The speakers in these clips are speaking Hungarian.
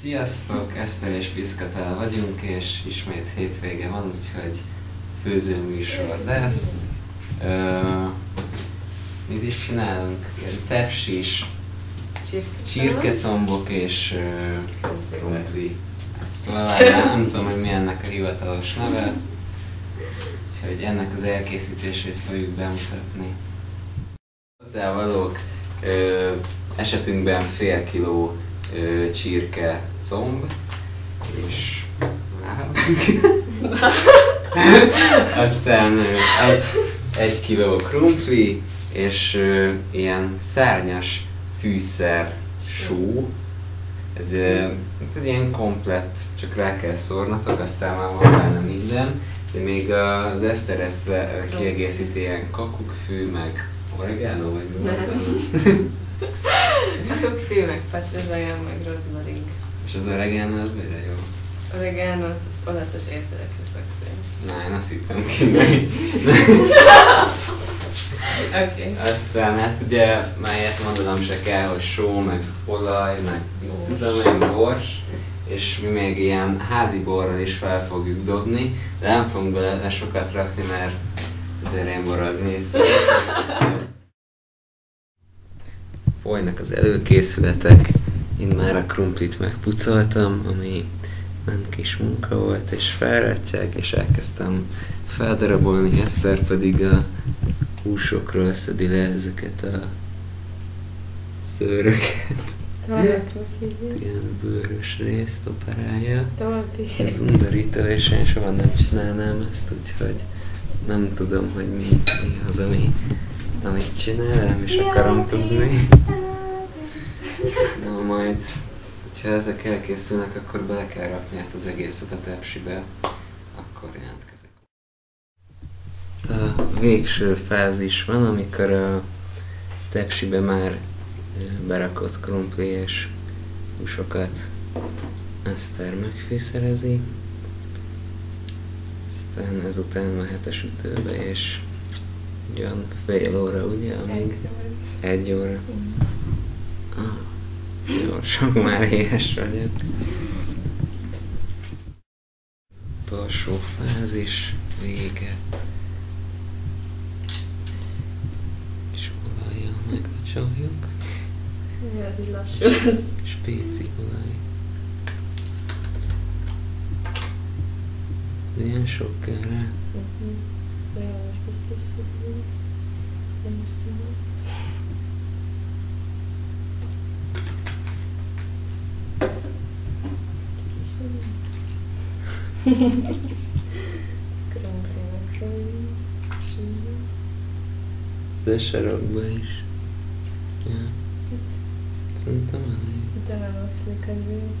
Sziasztok, Eszter és Piszkatál vagyunk, és ismét hétvége van, úgyhogy főzőműsor lesz. Uh, mit is csinálunk? Ilyen tepsis, csirkecombok és uh, próbálom, nem tudom, hogy mi ennek a hivatalos neve. Úgyhogy ennek az elkészítését fogjuk bemutatni. Hozzávalók uh, esetünkben fél kiló ö, csirke comb, és aztán ö, egy, egy kiló krumpli, és ö, ilyen szárnyas fűszer só, ez ö, egy ilyen komplett, csak rá kell szórnatok, aztán már van benne minden, de még az Eszter ezt kiegészíti ilyen kakukkfű, meg oregano, vagy mi? Azok félnek petrezselyem, meg rozmaring. És az oregano az mire jó? Oregano, az olaszos ételekre szoktam. Na, én azt hittem. Oké. Okay. Aztán hát ugye, melyet mondanom se kell, hogy só, meg olaj, meg tudom én, bors, és mi még ilyen házi borral is fel fogjuk dobni, de nem fogunk bele sokat rakni, mert azért én borozni is Folynak az előkészületek, én már a krumplit megpucoltam, ami nem kis munka volt, és fáradtság, és elkezdtem feldarabolni, Eszter pedig a húsokról szedi le ezeket a szőröket. Ilyen bőrös részt operálja. Ez undorító, és én soha nem csinálnám ezt, úgyhogy nem tudom, hogy mi, mi az, ami, amit csinál, nem is akarom tudni. Majd, hogyha ezek elkészülnek, akkor bele kell rakni ezt az egészet a tepsibe, akkor jelentkezek. A végső fázis van, amikor a tepsibe már berakott krumpli és húsokat Eszter megfűszerezi. Aztán ezután mehet a sütőbe, és ugyan fél óra, ugye, amíg egy óra. Ah, sok már éhes vagyok. Utolsó fázis, vége. És olajjal meglacsoljuk. Ja, ez így lassú lesz. Spéci olaj. Ilyen sok kell rá. Mhm. De jó, most biztos, hogy nem is tudom. Krumpli megcsinálni. De sarokba is. Ja. Szerintem elég. De nem oszlik azért.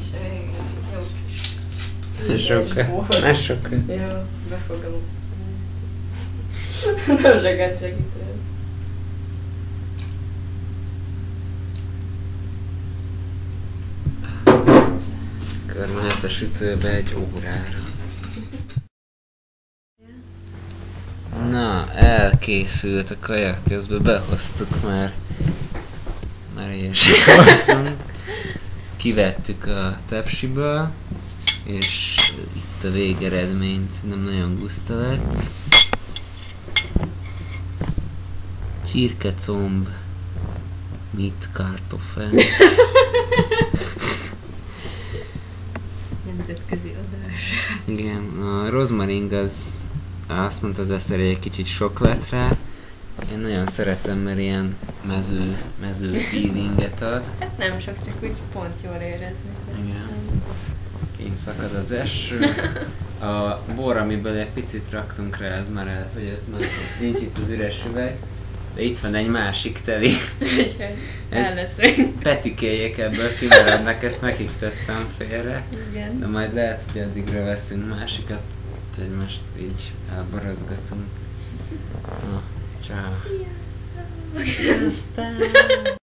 És elég jó kis Akkor mehet a sütőbe egy órára. Na, elkészült a kaja, közben behoztuk már, már ilyesek voltunk. Kivettük a tepsiből, és itt a végeredményt nem nagyon guszta lett. Csirkecomb, mit kartoffel. Nemzetközi adás. Igen, a rozmaring az azt mondta az Eszter, hogy egy kicsit sok lett rá. Én nagyon szeretem, mert ilyen mező, mező feelinget ad. Hát nem sok, csak úgy pont jól érezni szerintem. Igen. Kint szakad az eső. A bor, amiből egy picit raktunk rá, ez már elfogyott, mert nincs itt az üres üveg. De itt van egy másik teli. Úgyhogy el lesz még. Ebből kimaradnak, ezt nekik tettem félre. Igen. De majd lehet, hogy addigra veszünk másikat, úgyhogy most így elborazgatunk. Na, ciao. Sziasztok!